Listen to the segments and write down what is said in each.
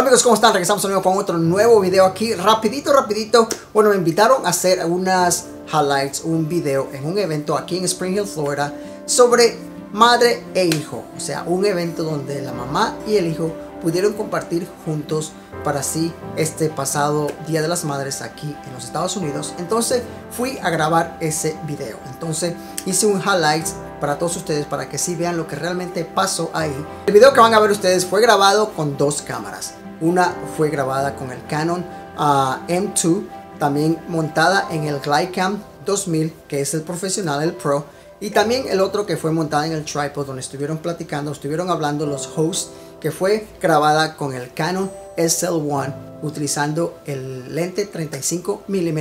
Hola amigos, ¿cómo están? Regresamos nuevo con otro nuevo video aquí, rapidito, rapidito. Bueno, me invitaron a hacer unas highlights, un video en un evento aquí en Spring Hill, Florida, sobre madre e hijo. O sea, un evento donde la mamá y el hijo pudieron compartir juntos para así este pasado Día de las Madres aquí en los Estados Unidos. Entonces fui a grabar ese video. Entonces hice un highlights para todos ustedes para que sí vean lo que realmente pasó ahí. El video que van a ver ustedes fue grabado con dos cámaras. Una fue grabada con el Canon uh, M2, también montada en el Glidecam 2000, que es el profesional, el Pro. Y también el otro que fue montada en el tripod, donde estuvieron platicando, estuvieron hablando los hosts, que fue grabada con el Canon SL1, utilizando el lente 35 mm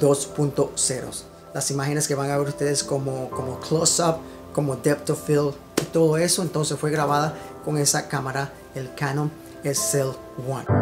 2.0. Las imágenes que van a ver ustedes como, como close-up, como depth of field y todo eso, entonces fue grabada con esa cámara, el Canon SL1.